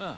Huh.